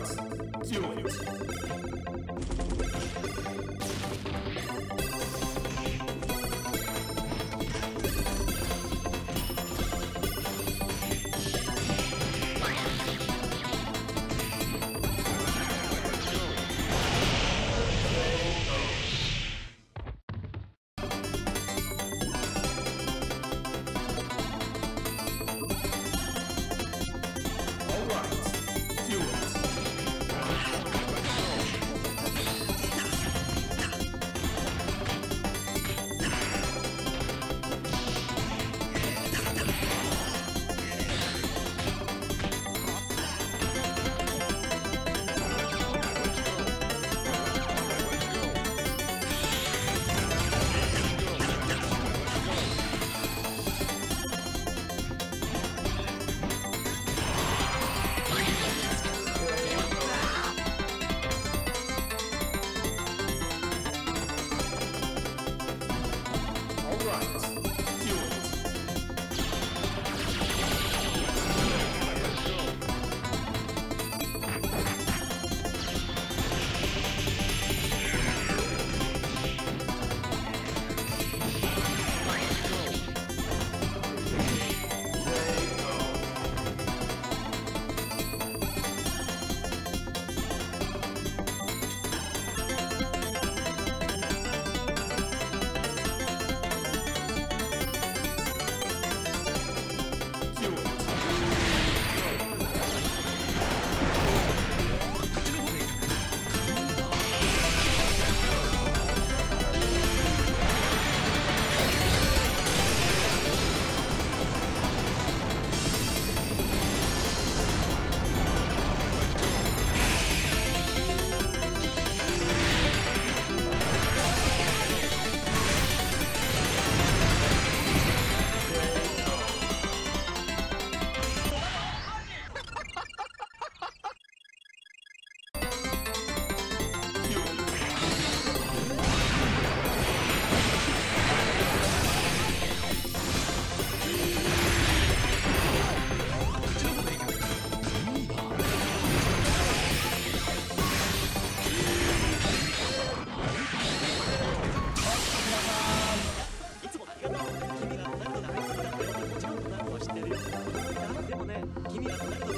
Do it. me ajuda.